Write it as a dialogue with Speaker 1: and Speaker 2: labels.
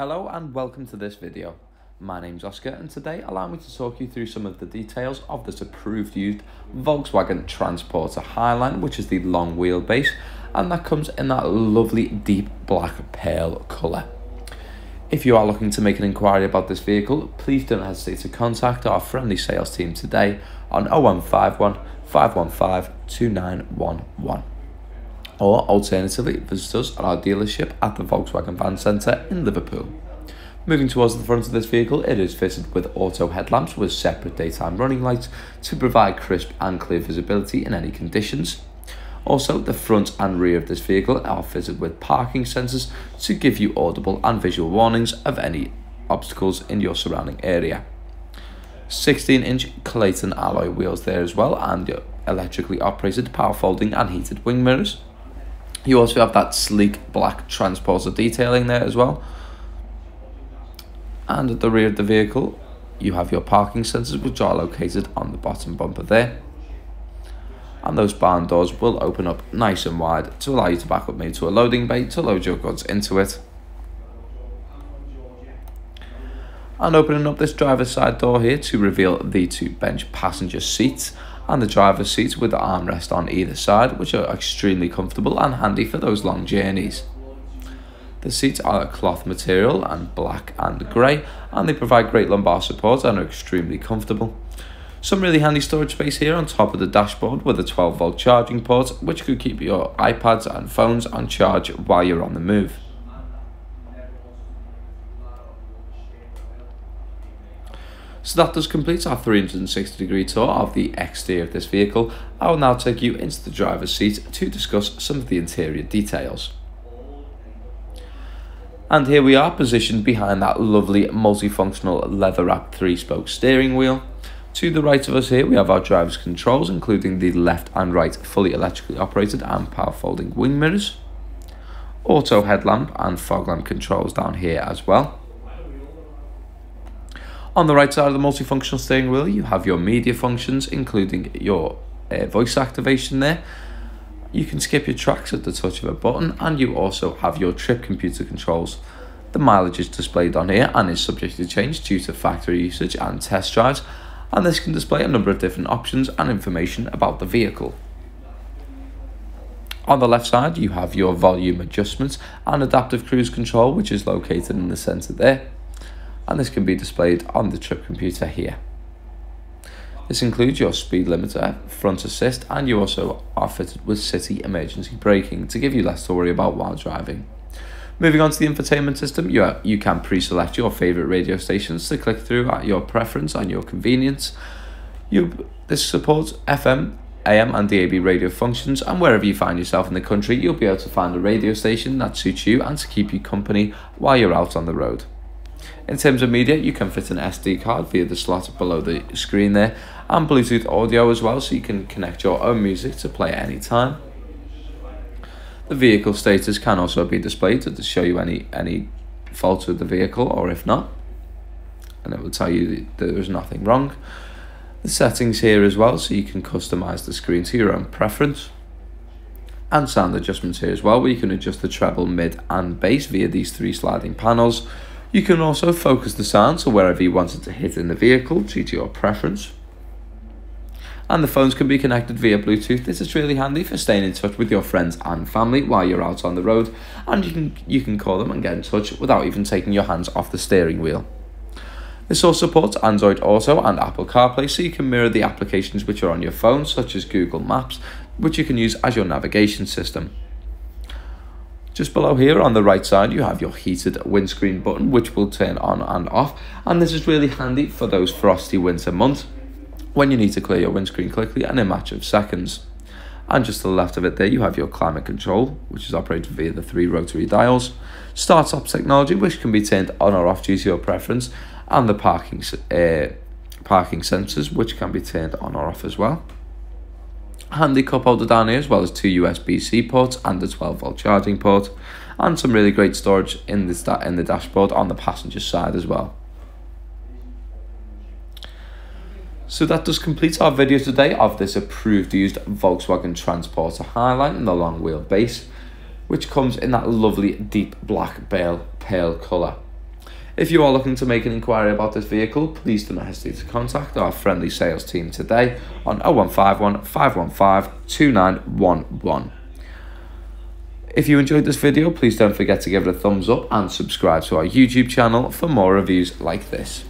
Speaker 1: Hello and welcome to this video. My name's Oscar and today allow me to talk you through some of the details of this approved used Volkswagen Transporter Highline which is the long wheelbase and that comes in that lovely deep black pearl colour. If you are looking to make an inquiry about this vehicle, please don't hesitate to contact our friendly sales team today on 0151 515 2911 or alternatively visit us at our dealership at the Volkswagen Van Centre in Liverpool. Moving towards the front of this vehicle, it is fitted with auto headlamps with separate daytime running lights to provide crisp and clear visibility in any conditions. Also, the front and rear of this vehicle are fitted with parking sensors to give you audible and visual warnings of any obstacles in your surrounding area. 16 inch Clayton alloy wheels there as well and your electrically operated power folding and heated wing mirrors. You also have that sleek black transporter detailing there as well. And at the rear of the vehicle, you have your parking sensors which are located on the bottom bumper there. And those barn doors will open up nice and wide to allow you to back up maybe to a loading bay to load your goods into it. And opening up this driver's side door here to reveal the two bench passenger seats and the driver's seats with the armrest on either side, which are extremely comfortable and handy for those long journeys. The seats are cloth material and black and grey, and they provide great lumbar support and are extremely comfortable. Some really handy storage space here on top of the dashboard with a 12 volt charging port, which could keep your iPads and phones on charge while you're on the move. So that does complete our 360 degree tour of the exterior of this vehicle. I will now take you into the driver's seat to discuss some of the interior details. And here we are positioned behind that lovely multifunctional leather wrapped three spoke steering wheel. To the right of us here we have our driver's controls including the left and right fully electrically operated and power folding wing mirrors. Auto headlamp and fog lamp controls down here as well. On the right side of the multifunctional steering wheel, you have your media functions, including your uh, voice activation there. You can skip your tracks at the touch of a button, and you also have your trip computer controls. The mileage is displayed on here and is subject to change due to factory usage and test drives, and this can display a number of different options and information about the vehicle. On the left side, you have your volume adjustments and adaptive cruise control, which is located in the centre there and this can be displayed on the trip computer here. This includes your speed limiter, front assist, and you also are fitted with city emergency braking to give you less to worry about while driving. Moving on to the infotainment system, you, are, you can pre-select your favourite radio stations to click through at your preference and your convenience. You, this supports FM, AM and DAB radio functions and wherever you find yourself in the country, you'll be able to find a radio station that suits you and to keep you company while you're out on the road. In terms of media, you can fit an SD card via the slot below the screen there and Bluetooth audio as well so you can connect your own music to play at any time. The vehicle status can also be displayed to show you any, any faults with the vehicle or if not. And it will tell you that there is nothing wrong. The settings here as well so you can customize the screen to your own preference. And sound adjustments here as well where you can adjust the treble, mid and bass via these three sliding panels you can also focus the sound to wherever you want it to hit in the vehicle due to your preference. And the phones can be connected via Bluetooth. This is really handy for staying in touch with your friends and family while you're out on the road. And you can, you can call them and get in touch without even taking your hands off the steering wheel. This also supports Android Auto and Apple CarPlay so you can mirror the applications which are on your phone such as Google Maps which you can use as your navigation system. Just below here on the right side, you have your heated windscreen button, which will turn on and off. And this is really handy for those frosty winter months when you need to clear your windscreen quickly and in a matter of seconds. And just to the left of it there, you have your climate control, which is operated via the three rotary dials. Start-stop technology, which can be turned on or off due to your preference. And the parking, uh, parking sensors, which can be turned on or off as well handy cup holder down here as well as two USB-C ports and a 12 volt charging port and some really great storage in the, in the dashboard on the passenger side as well. So that does complete our video today of this approved used Volkswagen Transporter Highline in the long wheel base which comes in that lovely deep black pearl, pearl colour. If you are looking to make an inquiry about this vehicle, please do not hesitate to contact our friendly sales team today on 0151 515 2911. If you enjoyed this video, please don't forget to give it a thumbs up and subscribe to our YouTube channel for more reviews like this.